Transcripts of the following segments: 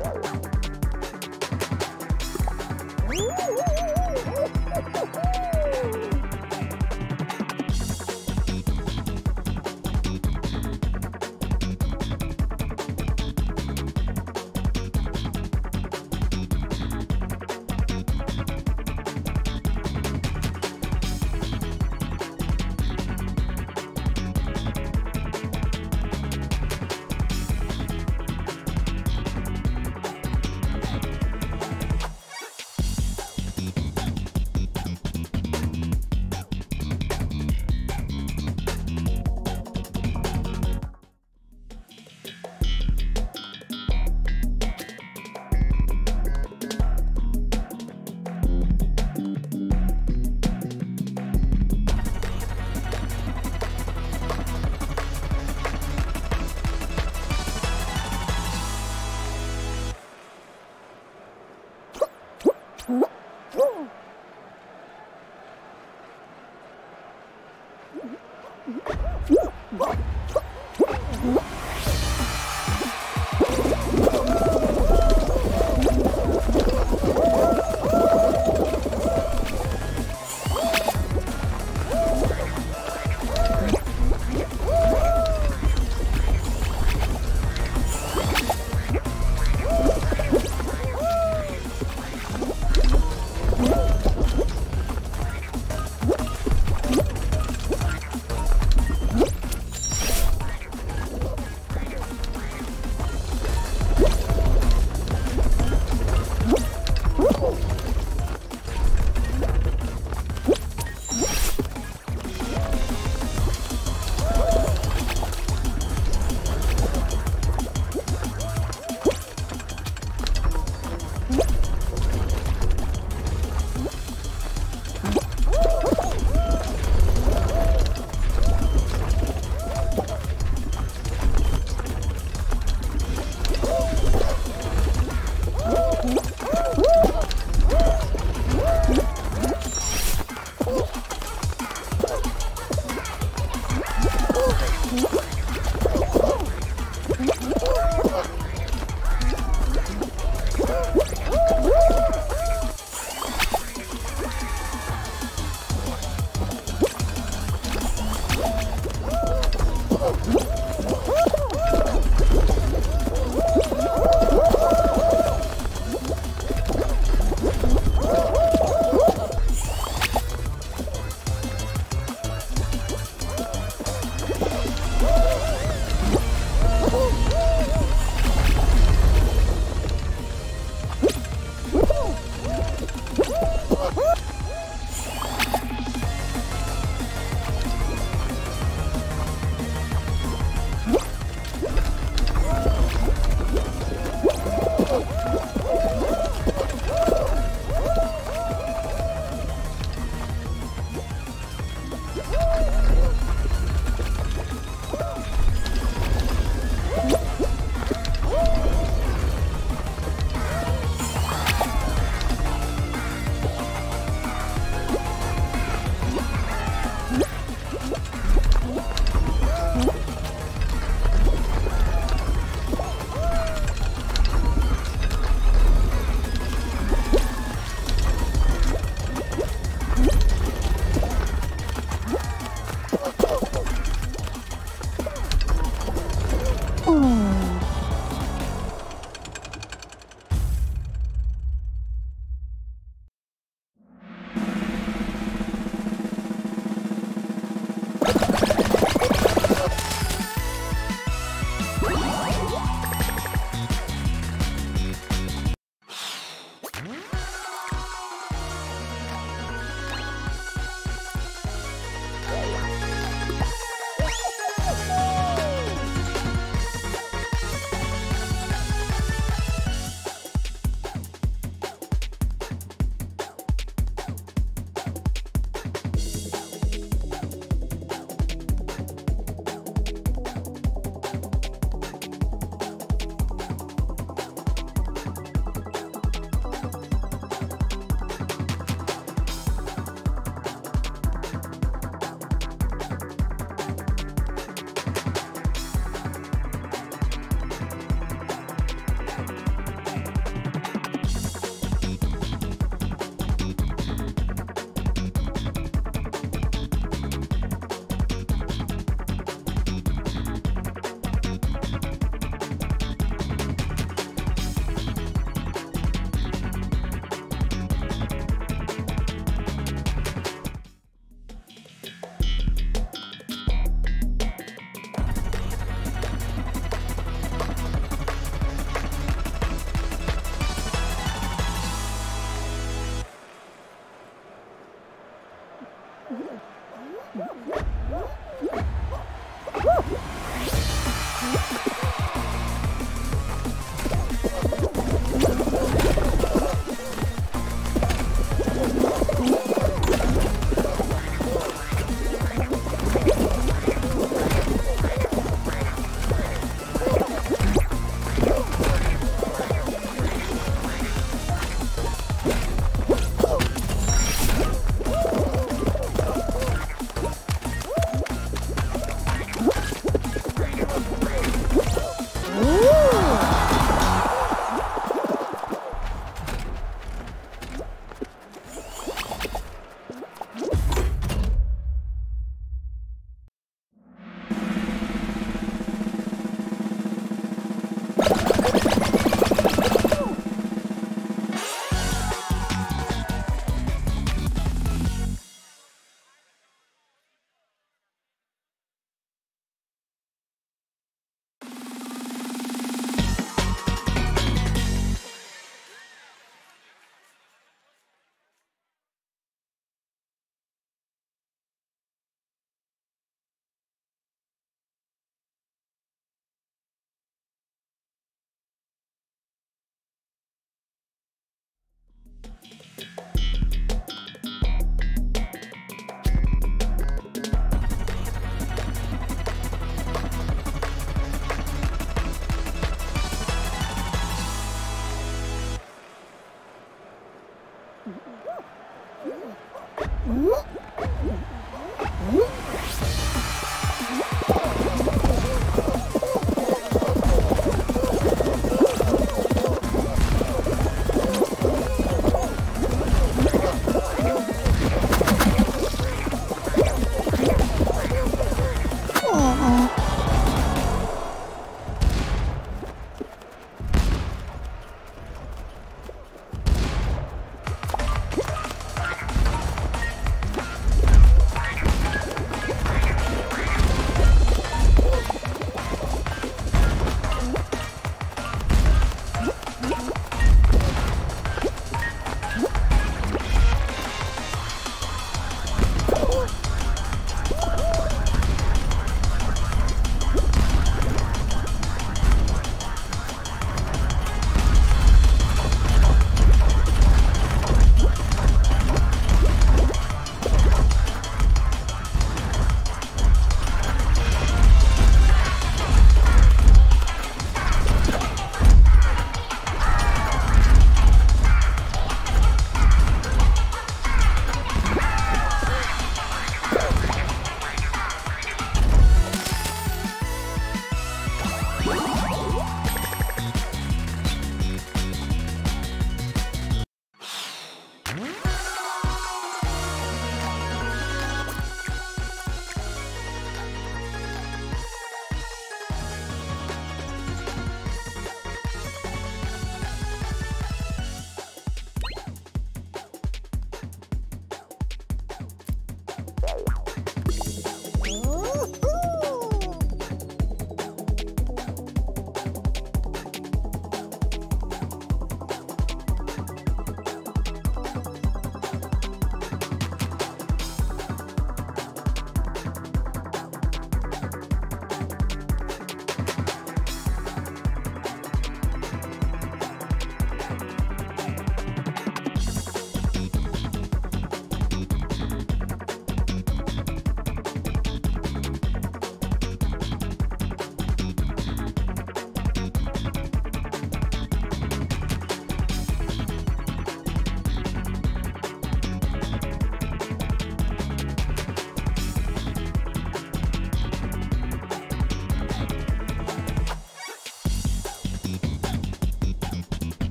Bye.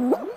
Mm-hmm.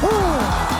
Thank